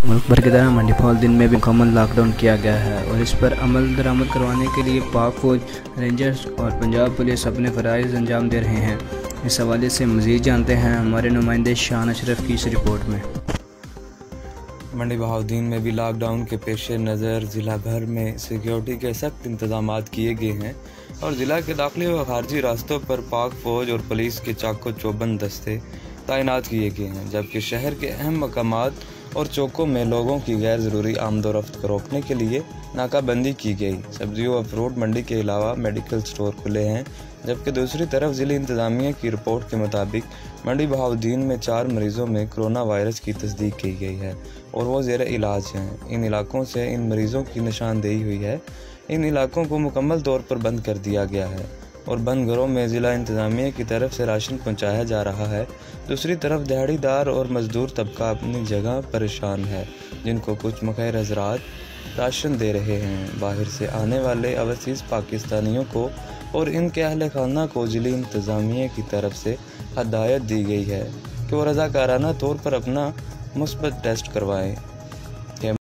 मुल्क भर के दौरान मंडी फॉल दिन में भी मुकम्मल लॉकडाउन किया गया है और इस पर अमल दरामद करवाने के लिए पाक फौज रेंजर्स और पंजाब पुलिस अपने फ़रज़ अंजाम दे रहे हैं। इस हवाले से मज़ीद जानते हैं हमारे नुमाइंदे शान अशरफ की इस रिपोर्ट में। मंडी बहाउद्दीन में भी लॉकडाउन के पेश नज़र ज़िला भर में सिक्योरिटी के सख्त इंतज़ाम किए गए हैं और ज़िला के दाखिली व खारजी रास्तों पर पाक फौज और पुलिस के चाको चौबंद दस्ते तैनात किए गए हैं, जबकि शहर के अहम मकाम और चौकों में लोगों की गैर ज़रूरी आमदोरफ्त को रोकने के लिए नाकाबंदी की गई। सब्जियों और फ्रूट मंडी के अलावा मेडिकल स्टोर खुले हैं, जबकि दूसरी तरफ़ ज़िले इंतज़ामिया की रिपोर्ट के मुताबिक मंडी बहाउद्दीन में चार मरीजों में कोरोना वायरस की तस्दीक की गई है और वो जेर इलाज हैं। इन इलाकों से इन मरीज़ों की निशानदेही हुई है। इन इलाकों को मुकम्मल तौर पर बंद कर दिया गया है। और बंद घरों में ज़िला इंतज़ामिया की तरफ़ से राशन पहुँचाया जा रहा है। दूसरी तरफ़ दिहाड़ीदार और मज़दूर तबका अपनी जगह परेशान है, जिनको कुछ मखैर हजरात राशन दे रहे हैं। बाहर से आने वाले अवसीस पाकिस्तानियों को और इनके अहल खाना को ज़िली इंतज़ामिया की तरफ़ से हदायत दी गई है कि वो रजाकाराना तौर पर अपना मुस्बत टेस्ट करवाएँ।